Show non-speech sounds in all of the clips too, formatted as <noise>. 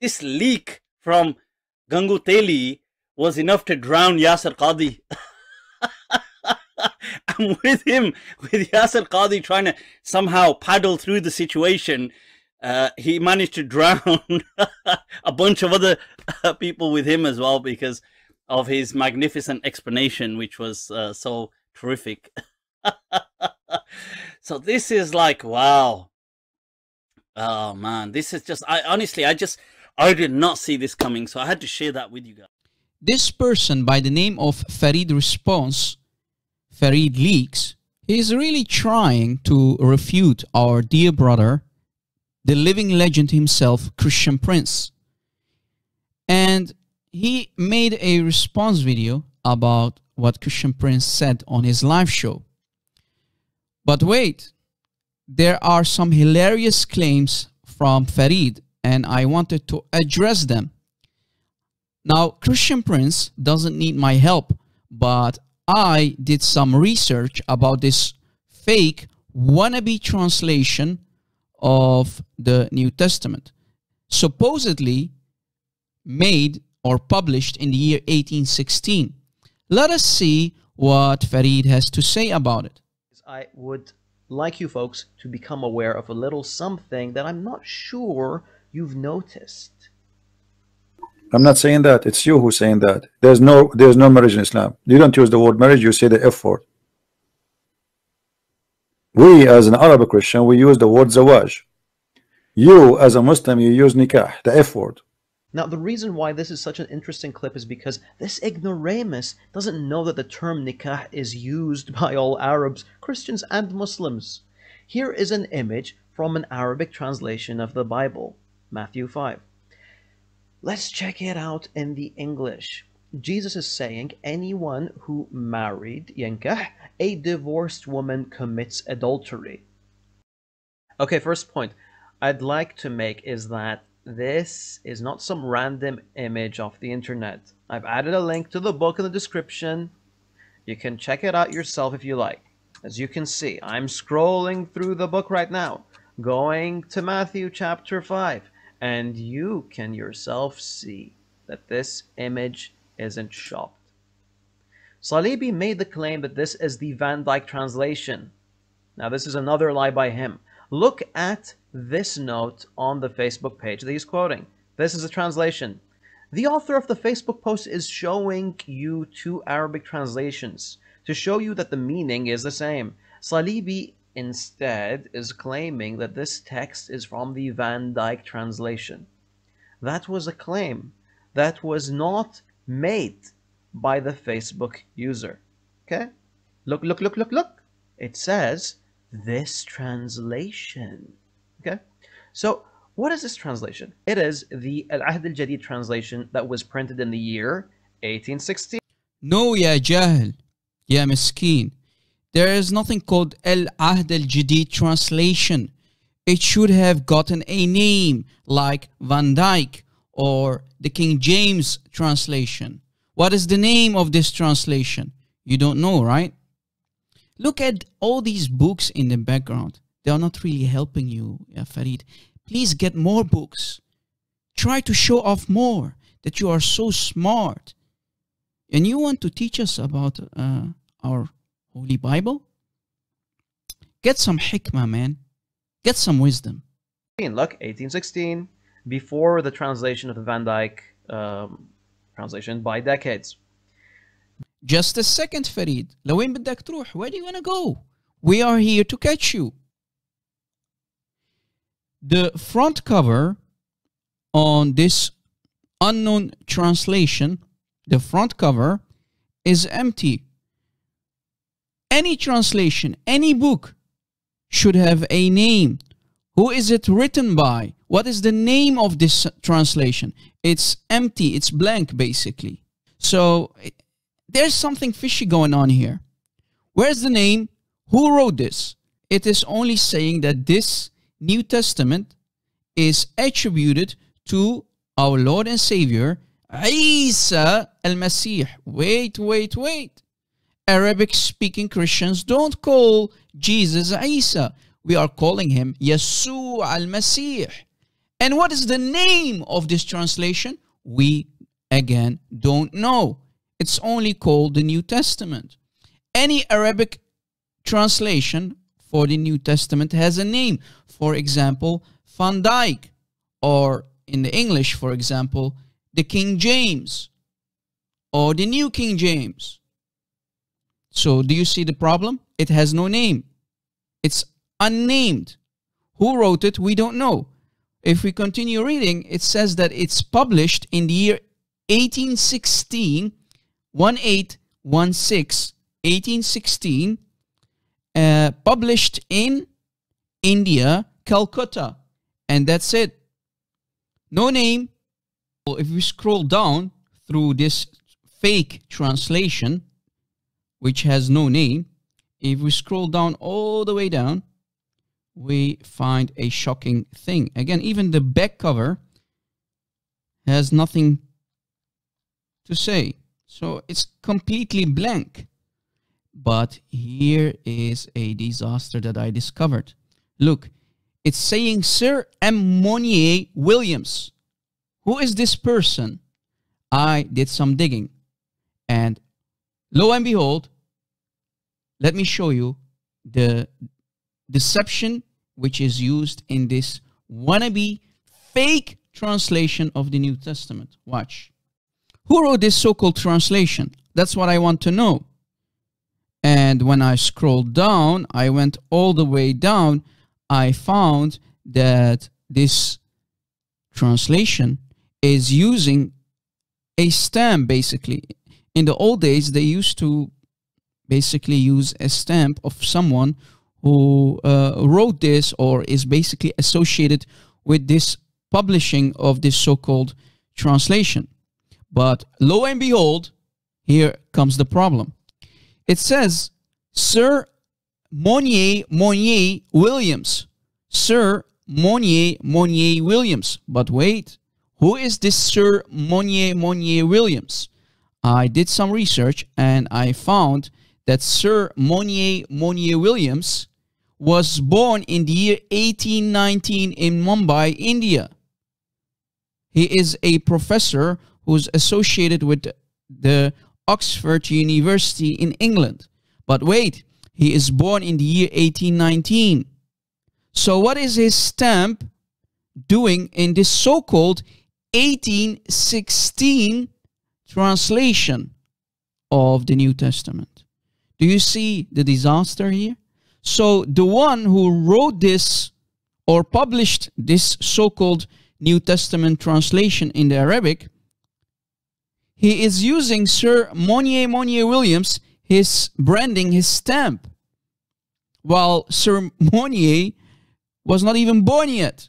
this leak from Gangu Teli was enough to drown Yasir Qadhi. <laughs> I'm with him, with Yasir Qadhi trying to somehow paddle through the situation. Uh, he managed to drown <laughs> a bunch of other uh, people with him as well because of his magnificent explanation, which was uh, so terrific. <laughs> so this is like wow. Oh man, this is just I honestly I just I did not see this coming, so I had to share that with you guys. This person by the name of Farid Responds, Farid Leaks, is really trying to refute our dear brother, the living legend himself, Christian Prince. And he made a response video about what Christian Prince said on his live show. But wait, there are some hilarious claims from Farid, and I wanted to address them. Now, Christian Prince doesn't need my help, but I did some research about this fake wannabe translation of the New Testament, supposedly made or published in the year 1816. Let us see what Farid has to say about it. I would like you folks to become aware of a little something that I'm not sure you've noticed. I'm not saying that. It's you who's saying that. There's no there's no marriage in Islam. You don't use the word marriage, you say the F word. We as an Arab Christian, we use the word zawaj. You as a Muslim, you use nikah, the F word. Now, the reason why this is such an interesting clip is because this ignoramus doesn't know that the term nikah is used <laughs> by all Arabs, Christians, and Muslims. Here is an image from an Arabic translation of the Bible, Matthew 5. Let's check it out in the English. Jesus is saying anyone who married yankah, a divorced woman commits adultery. Okay, first point I'd like to make is that this is not some random image off the internet. I've added a link to the book in the description. You can check it out yourself if you like. As you can see, I'm scrolling through the book right now, going to Matthew chapter 5, and you can yourself see that this image isn't shopped. Salibi made the claim that this is the Van Dyck translation. Now, this is another lie by him. Look at this note on the Facebook page that he's quoting. This is a translation. The author of the Facebook post is showing you two Arabic translations to show you that the meaning is the same. Salibi instead is claiming that this text is from the Van Dyck translation. That was a claim that was not made by the Facebook user. Okay? Look, look, look, look, look. It says this translation. Okay? So, what is this translation? It is the Al-Ahd al-Jadid translation that was printed in the year 1816. No, ya jahl, ya miskin. There is nothing called Al-Ahd al-Jadid translation. It should have gotten a name like Van Dyck or the King James translation. What is the name of this translation? You don't know, right? Look at all these books in the background. They are not really helping you, yeah, Farid. Please get more books. Try to show off more that you are so smart. And you want to teach us about uh, our Holy Bible? Get some hikmah, man. Get some wisdom. Look, 1816, before the translation of the Van Dyck um, translation by decades. Just a second, Farid. Where do you want to go? We are here to catch you. The front cover on this unknown translation, the front cover is empty any translation any book should have a name who is it written by what is the name of this translation it's empty it's blank basically so there's something fishy going on here. Where's the name? Who wrote this? It is only saying that this New Testament is attributed to our Lord and Savior Isa al-Masih. Wait, wait, wait. Arabic speaking Christians don't call Jesus Isa. We are calling him Yeshua al-Masih. And what is the name of this translation? We again don't know. It's only called the New Testament. Any Arabic translation for the New Testament has a name. For example, Van Dyck, or in the English, for example, the King James, or the New King James. So, do you see the problem? It has no name. It's unnamed. Who wrote it? We don't know. If we continue reading, it says that it's published in the year 1816, 1816, 1816, uh, published in India, Calcutta. And that's it. No name. If we scroll down through this fake translation, which has no name, if we scroll down all the way down, we find a shocking thing. Again, even the back cover has nothing to say. So it's completely blank. But here is a disaster that I discovered. Look, it's saying Sir M. Monier Williams. Who is this person? I did some digging. And lo and behold, let me show you the deception which is used in this wannabe fake translation of the New Testament. Watch. Who wrote this so-called translation? That's what I want to know. And when I scrolled down, I went all the way down, I found that this translation is using a stamp basically. In the old days, they used to basically use a stamp of someone who uh, wrote this or is basically associated with this publishing of this so-called translation. But lo and behold, here comes the problem. It says, Sir Monier Monier Williams. Sir Monier Monier Williams. But wait, who is this Sir Monier Monier Williams? I did some research and I found that Sir Monier Monier Williams was born in the year 1819 in Mumbai, India. He is a professor who's associated with the Oxford University in England. But wait, he is born in the year 1819. So what is his stamp doing in this so-called 1816 translation of the New Testament? Do you see the disaster here? So the one who wrote this or published this so-called New Testament translation in the Arabic, he is using Sir Monier Monier Williams, his branding, his stamp, while Sir Monier was not even born yet.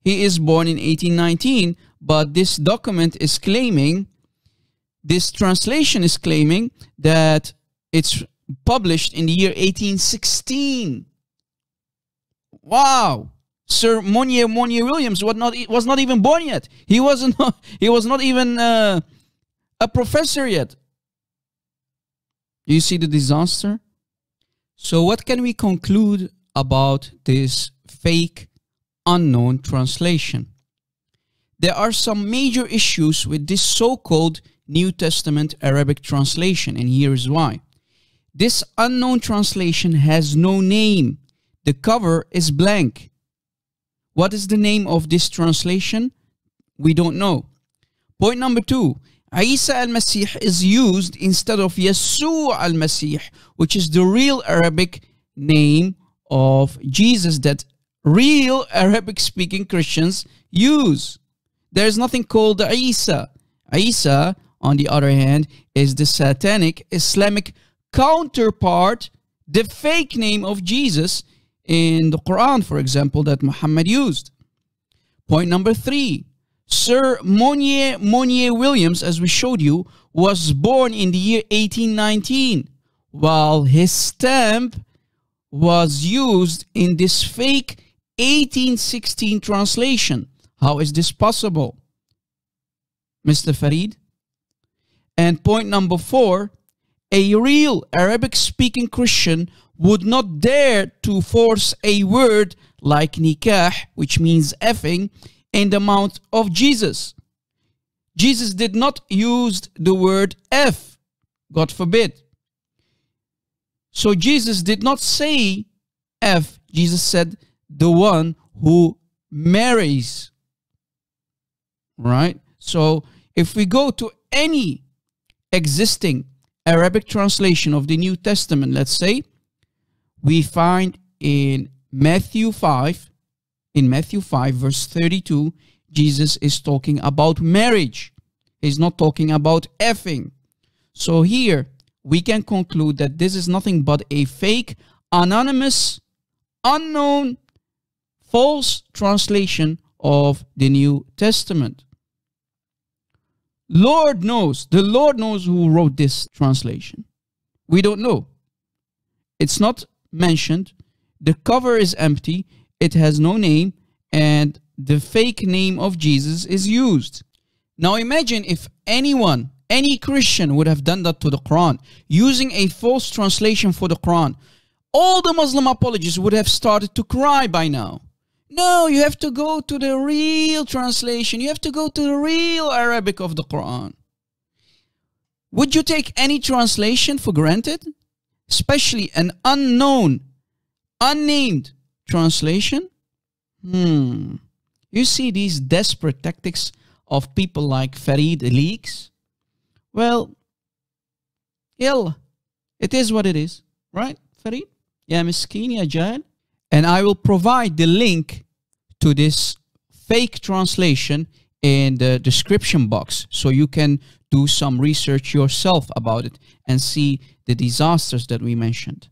He is born in 1819, but this document is claiming, this translation is claiming that it's published in the year 1816. Wow. Sir Monier Monier Williams was not was not even born yet. He wasn't <laughs> he was not even uh, a professor yet. Do you see the disaster? So what can we conclude about this fake unknown translation? There are some major issues with this so-called New Testament Arabic translation and here is why. This unknown translation has no name. The cover is blank. What is the name of this translation? We don't know. Point number two, Isa al-Masih is used instead of Yeshua al-Masih, which is the real Arabic name of Jesus that real Arabic speaking Christians use. There's nothing called Isa. Isa, on the other hand, is the satanic Islamic counterpart, the fake name of Jesus in the Quran, for example, that Muhammad used. Point number three, Sir Monier Monier Williams, as we showed you, was born in the year 1819, while his stamp was used in this fake 1816 translation. How is this possible? Mr. Farid? And point number four, a real Arabic speaking Christian would not dare to force a word like nikah, which means effing, in the mouth of Jesus. Jesus did not use the word F, God forbid. So Jesus did not say F, Jesus said the one who marries. Right? So if we go to any existing Arabic translation of the New Testament, let's say, we find in Matthew 5, in Matthew 5, verse 32, Jesus is talking about marriage. He's not talking about effing. So here we can conclude that this is nothing but a fake, anonymous, unknown, false translation of the New Testament. Lord knows, the Lord knows who wrote this translation. We don't know. It's not mentioned. The cover is empty. It has no name. And the fake name of Jesus is used. Now imagine if anyone, any Christian would have done that to the Quran, using a false translation for the Quran. All the Muslim apologists would have started to cry by now. No, you have to go to the real translation. You have to go to the real Arabic of the Quran. Would you take any translation for granted? Especially an unknown, unnamed translation? Hmm. You see these desperate tactics of people like Farid Leaks? Well, ill. It is what it is, right, Farid? Yeah, miskeen, ya. And I will provide the link to this fake translation in the description box so you can do some research yourself about it and see the disasters that we mentioned.